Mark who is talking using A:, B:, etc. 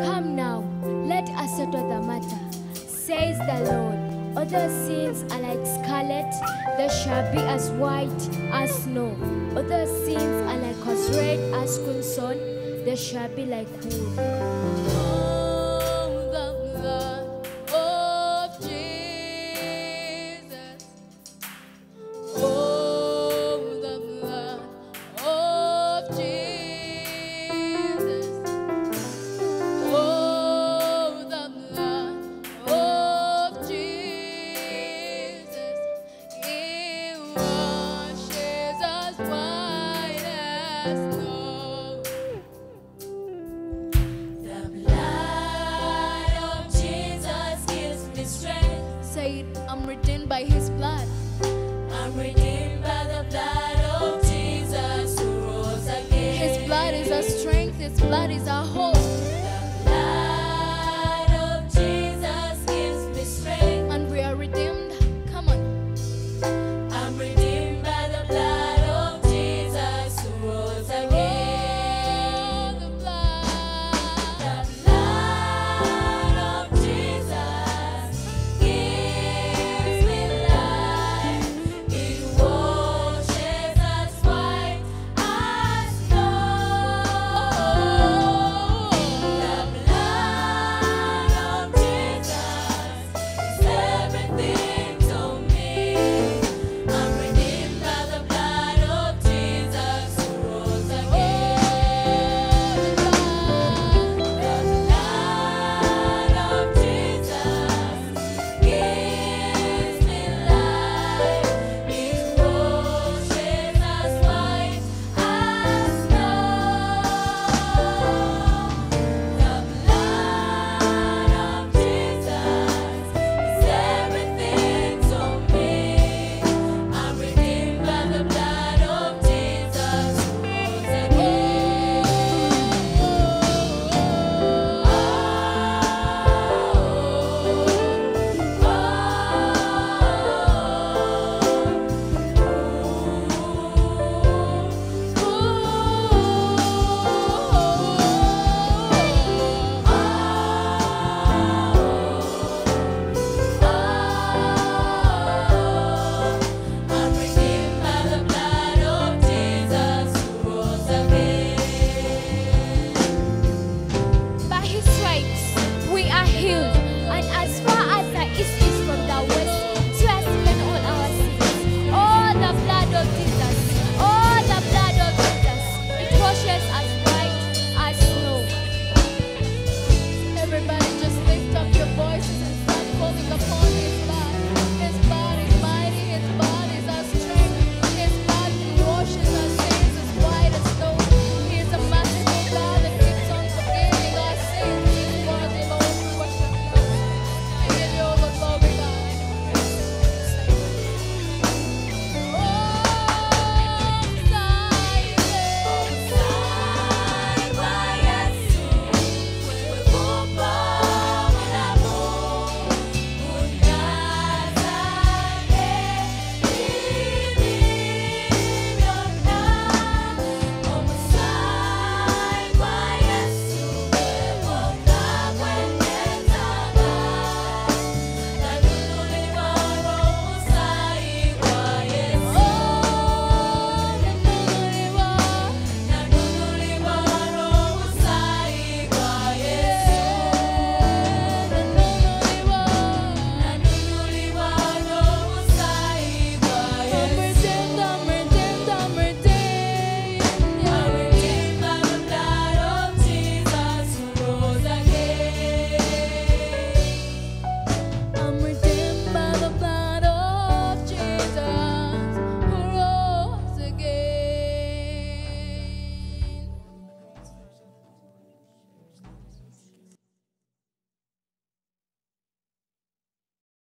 A: Come now, let us settle the matter, says the Lord. Other sins are like scarlet, they shall be as white as snow. Other sins are like as red as crimson, they shall be like wool.
B: His blood is our strength, His blood is our hope.